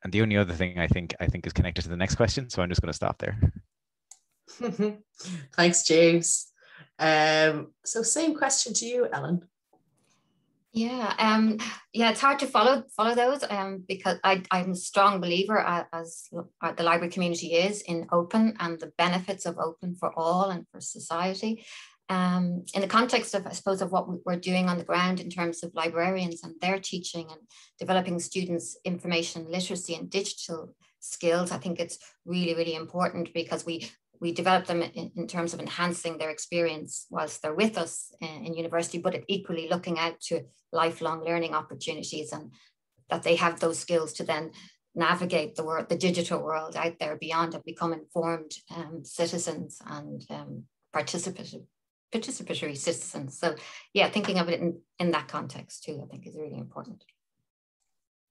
and the only other thing i think i think is connected to the next question so i'm just going to stop there. Thanks james. Um, so same question to you ellen. Yeah, um, yeah, it's hard to follow follow those um, because I, I'm a strong believer uh, as uh, the library community is in open and the benefits of open for all and for society. Um, in the context of, I suppose, of what we're doing on the ground in terms of librarians and their teaching and developing students' information literacy and digital skills. I think it's really, really important because we we develop them in, in terms of enhancing their experience whilst they're with us in, in university, but equally looking out to lifelong learning opportunities and that they have those skills to then navigate the world, the digital world out there beyond and become informed um, citizens and um, participatory, participatory citizens. So yeah, thinking of it in, in that context too, I think is really important.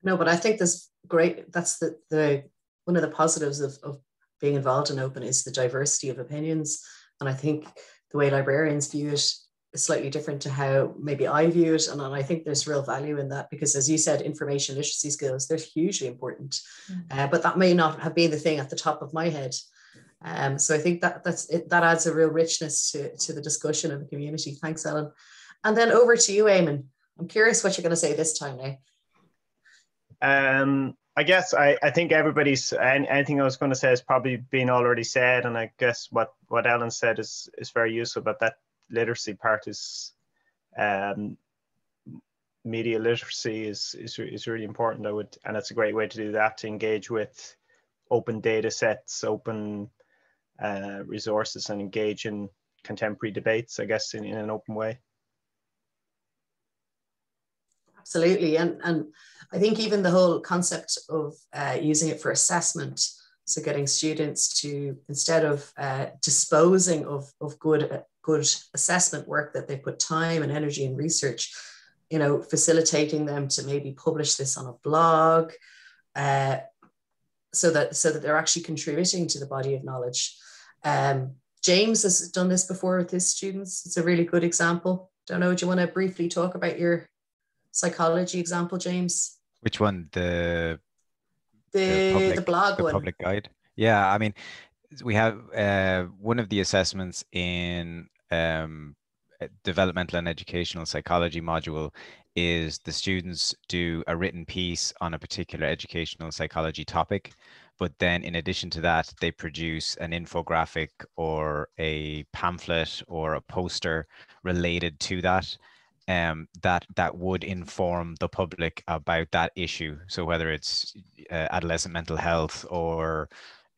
No, but I think this great, that's the, the one of the positives of, of being involved in open is the diversity of opinions. And I think the way librarians view it is slightly different to how maybe I view it. And, and I think there's real value in that because, as you said, information literacy skills, they're hugely important. Mm. Uh, but that may not have been the thing at the top of my head. Um, so I think that that's it, that adds a real richness to, to the discussion of the community. Thanks, Ellen. And then over to you, Eamon. I'm curious what you're going to say this time now. Um, I guess I, I think everybody's anything I was going to say has probably been already said, and I guess what what Ellen said is is very useful. But that literacy part is, um, media literacy is is is really important. I would, and it's a great way to do that to engage with open data sets, open uh, resources, and engage in contemporary debates. I guess in, in an open way. Absolutely, and and I think even the whole concept of uh, using it for assessment, so getting students to instead of uh, disposing of of good good assessment work that they put time and energy and research, you know, facilitating them to maybe publish this on a blog, uh, so that so that they're actually contributing to the body of knowledge. Um, James has done this before with his students. It's a really good example. Don't know. Do you want to briefly talk about your psychology example, James? Which one? The the the, public, the blog the one. Public guide. Yeah, I mean, we have uh, one of the assessments in um, developmental and educational psychology module is the students do a written piece on a particular educational psychology topic but then in addition to that they produce an infographic or a pamphlet or a poster related to that um, that that would inform the public about that issue. So whether it's uh, adolescent mental health or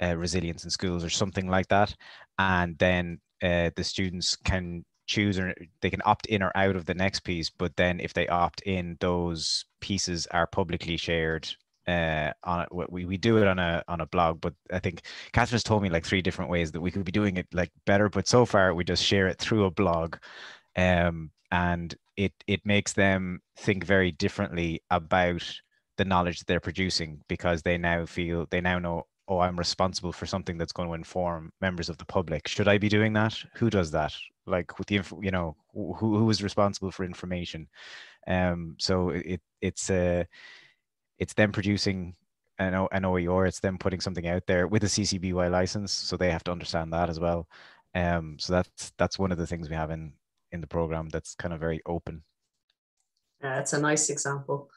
uh, resilience in schools or something like that, and then uh, the students can choose or they can opt in or out of the next piece. But then if they opt in, those pieces are publicly shared uh on we, we do it on a on a blog but i think catherine's told me like three different ways that we could be doing it like better but so far we just share it through a blog um and it it makes them think very differently about the knowledge that they're producing because they now feel they now know oh i'm responsible for something that's going to inform members of the public. Should i be doing that? Who does that? Like with the you know who, who is responsible for information? Um so it it's uh it's them producing an, o, an OER, it's them putting something out there with a CC BY license, so they have to understand that as well. Um, so that's that's one of the things we have in in the program that's kind of very open. Yeah, it's a nice example.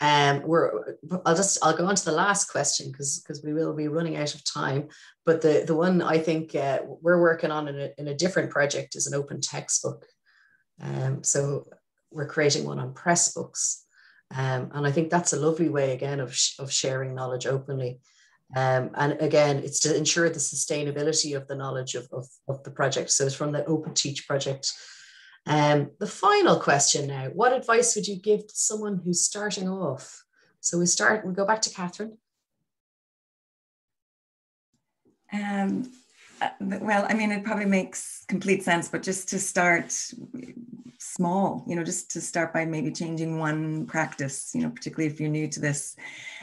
Um, we're I'll just I'll go on to the last question because because we will be running out of time. But the the one I think uh, we're working on in a, in a different project is an open textbook. Um, so we're creating one on Pressbooks, um, and I think that's a lovely way again of sh- of sharing knowledge openly. Um, and again, it's to ensure the sustainability of the knowledge of, of, of the project. So it's from the Open Teach project um, the final question now what advice would you give to someone who's starting off? So we start, we go back to Catherine. Um, Uh, well, I mean, it probably makes complete sense, but just to start small, you know, just to start by maybe changing one practice, you know, particularly if you're new to this.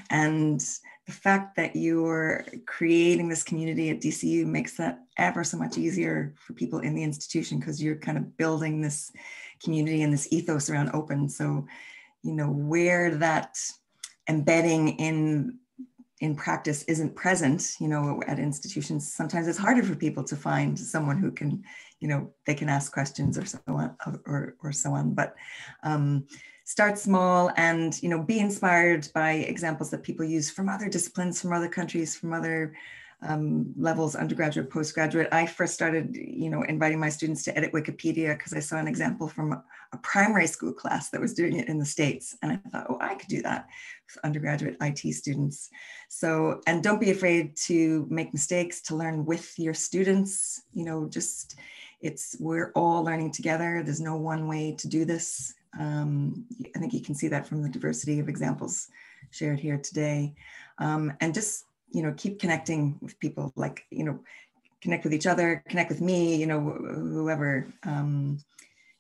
And the fact that you're creating this community at DCU makes that ever so much easier for people in the institution because you're kind of building this community and this ethos around open. So, you know, where that embedding in in practice isn't present, you know, at institutions, sometimes it's harder for people to find someone who can, you know, they can ask questions or so on, or, or so on. But um, start small and you know be inspired by examples that people use from other disciplines from other countries from other um, levels, undergraduate, postgraduate. I first started, you know, inviting my students to edit Wikipedia because I saw an example from a, primary school class that was doing it in the States. And I thought, oh, I could do that with undergraduate IT students. So, and don't be afraid to make mistakes, to learn with your students, you know, just, it's, we're all learning together. There's no one way to do this. Um, I think you can see that from the diversity of examples shared here today. Um, and just you know keep connecting with people like you know connect with each other connect with me you know whoever um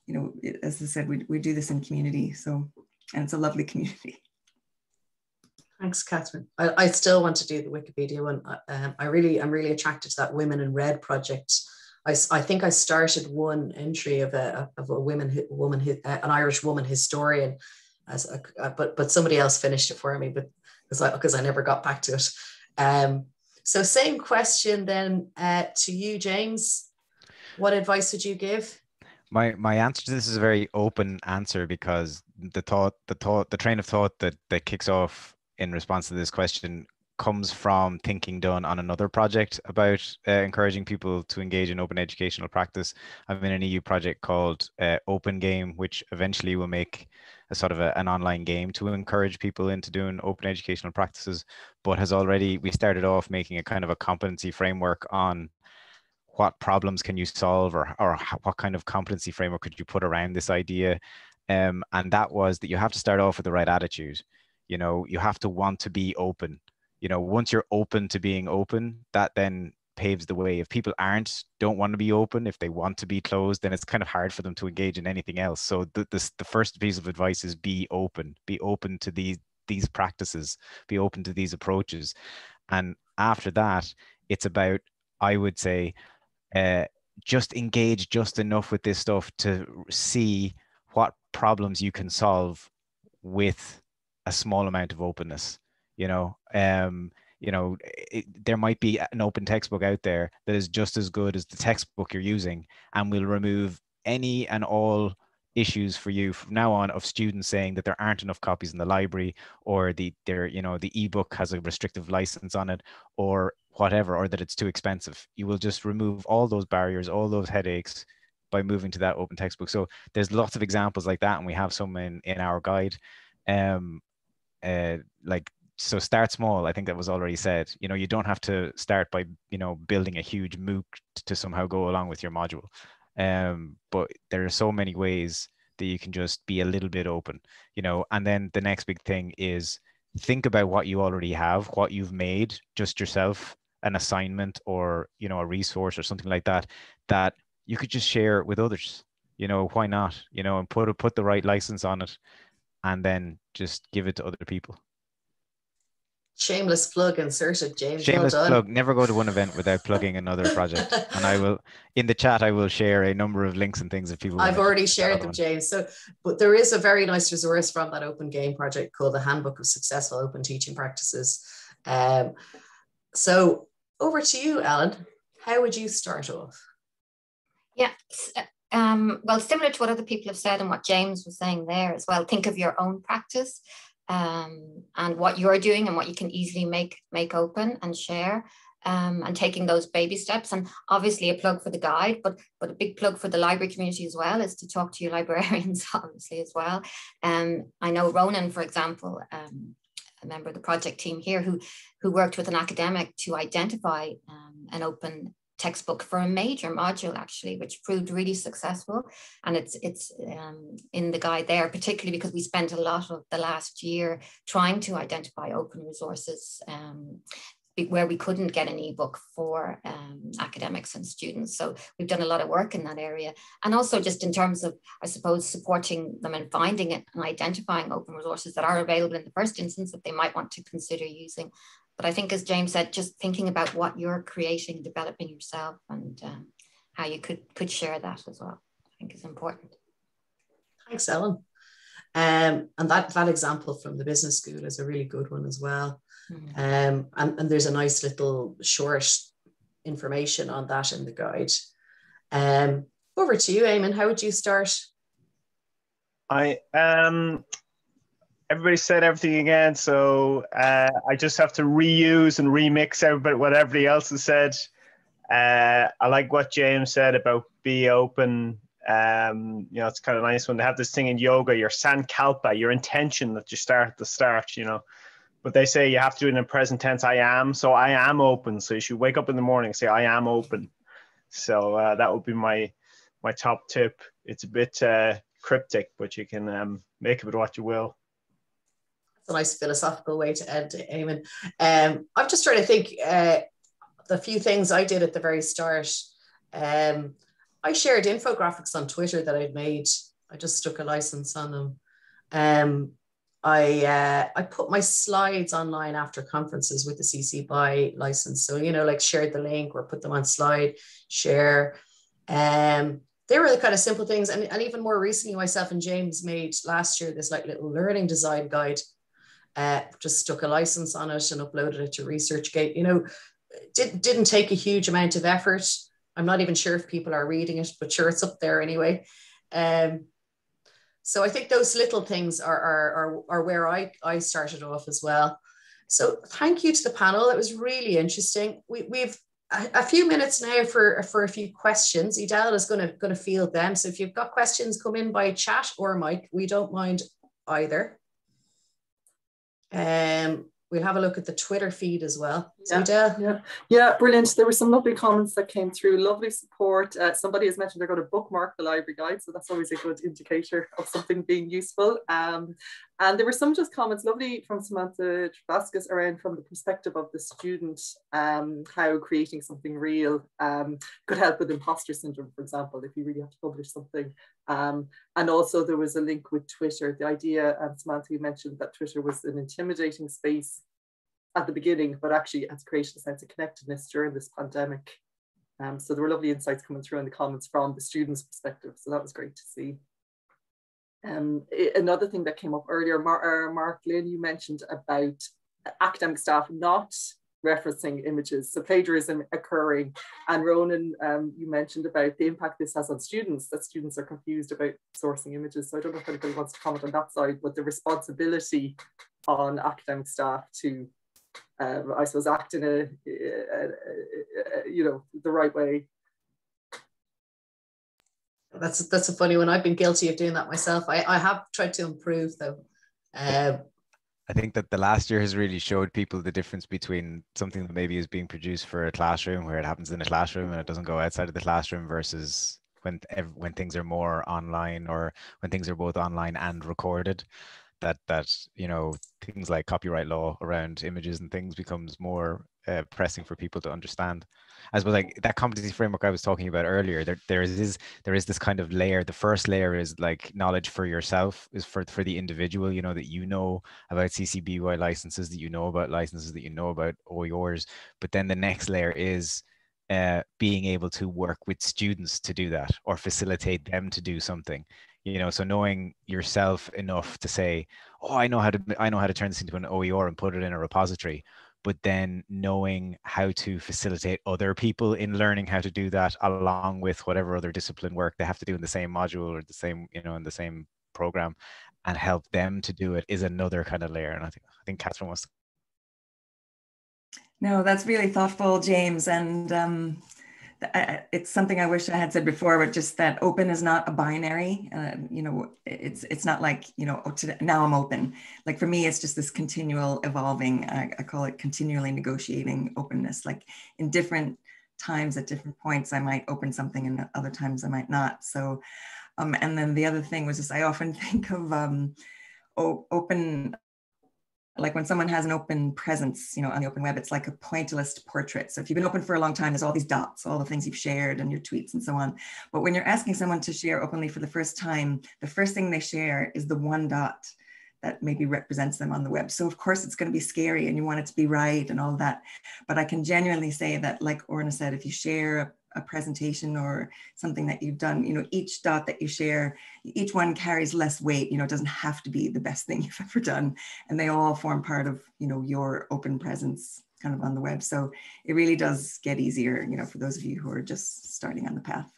you know as i said we, we do this in community so and it's a lovely community. Thanks catherine. I, I still want to do the wikipedia one. Um, i really i'm really attracted to that women in red project. I, I think I started one entry of a of a woman who, woman who, uh, an Irish woman historian, as a, uh, but but somebody else finished it for me, but because I because I never got back to it. Um, so same question then uh, to you, James. What advice would you give? My my answer to this is a very open answer because the thought, the thought, the train of thought that that kicks off in response to this question comes from thinking done on another project about uh, encouraging people to engage in open educational practice. I'm in an EU project called uh, Open Game, which eventually will make a sort of a, an online game to encourage people into doing open educational practices, but has already, we started off making a kind of a competency framework on what problems can you solve or, or what kind of competency framework could you put around this idea. Um, and that was that you have to start off with the right attitude. You know, you have to want to be open. You know, once you're open to being open, that then paves the way. If people aren't, don't want to be open, if they want to be closed, then it's kind of hard for them to engage in anything else. So the, the, the first piece of advice is be open, be open to these, these practices, be open to these approaches. And after that, it's about, I would say, uh, just engage just enough with this stuff to see what problems you can solve with a small amount of openness you know um you know it, there might be an open textbook out there that is just as good as the textbook you're using and will remove any and all issues for you from now on of students saying that there aren't enough copies in the library or the there you know the ebook has a restrictive license on it or whatever or that it's too expensive. You will just remove all those barriers all those headaches by moving to that open textbook. So there's lots of examples like that and we have some in in our guide. Um uh, like so start small i think that was already said. You know you don't have to start by you know building a huge mooc to somehow go along with your module. Um, but there are so many ways that you can just be a little bit open you know? And then the next big thing is think about what you already have what you've made just yourself an assignment or you know a resource or something like that that you could just share with others. You know why not? You know and put put the right license on it and then just give it to other people shameless plug inserted james shameless well plug. Never go to one event without plugging another project. And i will in the chat i will share a number of links and things that people i've already shared them one. james. So but there is a very nice resource from that open game project called the handbook of successful open teaching practices. Um, so over to you ellen how would you start off? Yeah um, well similar to what other people have said and what james was saying there as well think of your own practice um, and what you're doing and what you can easily make make open and share um, and taking those baby steps. And obviously a plug for the guide but but a big plug for the library community as well is to talk to your librarians obviously as well. Um, i know ronan for example um, a member of the project team here who who worked with an academic to identify um, an open textbook for a major module actually, which proved really successful. And it's it's um, in the guide there, particularly because we spent a lot of the last year trying to identify open resources um, where we couldn't get an ebook for um, academics and students. So we've done a lot of work in that area. And also just in terms of, I suppose, supporting them and finding it and identifying open resources that are available in the first instance that they might want to consider using but I think, as James said, just thinking about what you're creating, developing yourself, and um, how you could could share that as well, I think is important. Thanks, Ellen. Um, and that that example from the business school is a really good one as well. Mm-hmm. Um, and, and there's a nice little short information on that in the guide. Um, over to you, Eamon. How would you start? I um everybody said everything again, so uh, I just have to reuse and remix everybody what everybody else has said. Uh, I like what James said about be open. Um, you know, it's kind of nice when they have this thing in yoga, your sankalpa, your intention that you start at the start, you know. But they say you have to do it in present tense, I am. So I am open. So you should wake up in the morning and say, I am open. So uh, that would be my my top tip. It's a bit uh, cryptic, but you can um, make of it what you will. A nice philosophical way to end it, Eamon. Um, I'm just trying to think uh, the few things I did at the very start. Um, I shared infographics on Twitter that I'd made. I just stuck a license on them. Um, I uh, I put my slides online after conferences with the CC BY license. So you know, like shared the link or put them on slide, share. Um, they were the kind of simple things, and, and even more recently, myself and James made last year this like little learning design guide. Uh, just stuck a license on it and uploaded it to ResearchGate. You know, did, didn't take a huge amount of effort. I'm not even sure if people are reading it, but sure, it's up there anyway. Um, so I think those little things are, are, are, are where I, I started off as well. So thank you to the panel. It was really interesting. We, we've a, a few minutes now for, for a few questions. Edel is going to, going to field them. So if you've got questions, come in by chat or mic. We don't mind either. Um, we'll have a look at the Twitter feed as well. Yeah, yeah, yeah, brilliant. There were some lovely comments that came through, lovely support. Uh, somebody has mentioned they're going to bookmark the library guide, so that's always a good indicator of something being useful. Um, and there were some just comments, lovely from Samantha Travascus around from the perspective of the student, um, how creating something real um, could help with imposter syndrome, for example, if you really have to publish something. Um, and also there was a link with Twitter. The idea, um, Samantha, you mentioned that Twitter was an intimidating space at the beginning, but actually has created a sense of connectedness during this pandemic. Um, so there were lovely insights coming through in the comments from the students' perspective. So that was great to see. Um, another thing that came up earlier, Mar uh, Mark Lynn, you mentioned about academic staff not referencing images, so plagiarism occurring. And Ronan, um, you mentioned about the impact this has on students, that students are confused about sourcing images. So I don't know if anybody wants to comment on that side, but the responsibility on academic staff to, um, I suppose, act in a, a, a, a, you know, the right way that's that's a funny one. I've been guilty of doing that myself. I, I have tried to improve though. Um, I think that the last year has really showed people the difference between something that maybe is being produced for a classroom where it happens in a classroom and it doesn't go outside of the classroom versus when when things are more online or when things are both online and recorded. That that you know things like copyright law around images and things becomes more uh, pressing for people to understand. As well like that competency framework i was talking about earlier there there is there is this kind of layer. The first layer is like knowledge for yourself is for for the individual you know that you know about CC BY licenses that you know about licenses that you know about OERs but then the next layer is uh, being able to work with students to do that or facilitate them to do something you know. So knowing yourself enough to say oh i know how to i know how to turn this into an oer and put it in a repository but then knowing how to facilitate other people in learning how to do that along with whatever other discipline work they have to do in the same module or the same you know in the same program and help them to do it is another kind of layer and i think i think catherine to no that's really thoughtful james and um, it's something I wish I had said before, but just that open is not a binary. Uh, you know, it's it's not like you know oh, today, now I'm open. Like for me, it's just this continual evolving. I, I call it continually negotiating openness. Like in different times at different points, I might open something, and other times I might not. So, um, and then the other thing was just I often think of um, open like when someone has an open presence, you know, on the open web, it's like a pointillist portrait. So if you've been open for a long time, there's all these dots, all the things you've shared and your tweets and so on. But when you're asking someone to share openly for the first time, the first thing they share is the one dot that maybe represents them on the web. So of course it's going to be scary and you want it to be right and all that. But I can genuinely say that, like Orna said, if you share a presentation or something that you've done, you know, each dot that you share, each one carries less weight, you know, it doesn't have to be the best thing you've ever done. And they all form part of, you know, your open presence kind of on the web. So it really does get easier, you know, for those of you who are just starting on the path.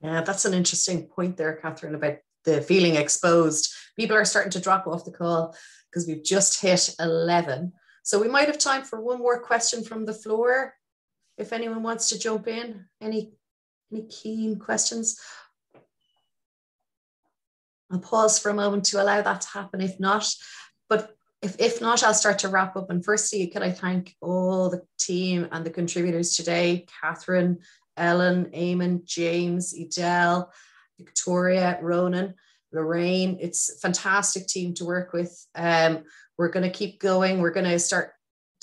Yeah, that's an interesting point there, Catherine, about the feeling exposed. People are starting to drop off the call because we've just hit 11. So we might have time for one more question from the floor. If anyone wants to jump in, any, any keen questions? I'll pause for a moment to allow that to happen if not. But if, if not, I'll start to wrap up. And firstly, can I thank all the team and the contributors today, Catherine, Ellen, Eamon, James, Edel, Victoria, Ronan, Lorraine. It's a fantastic team to work with. Um, we're going to keep going. We're going to start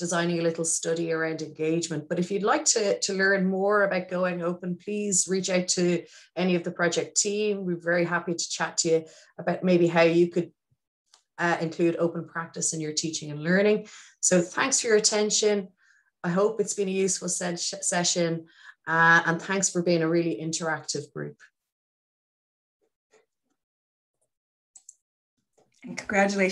designing a little study around engagement. But if you'd like to, to learn more about going open, please reach out to any of the project team. We're very happy to chat to you about maybe how you could uh, include open practice in your teaching and learning. So thanks for your attention. I hope it's been a useful session uh, and thanks for being a really interactive group. And congratulations.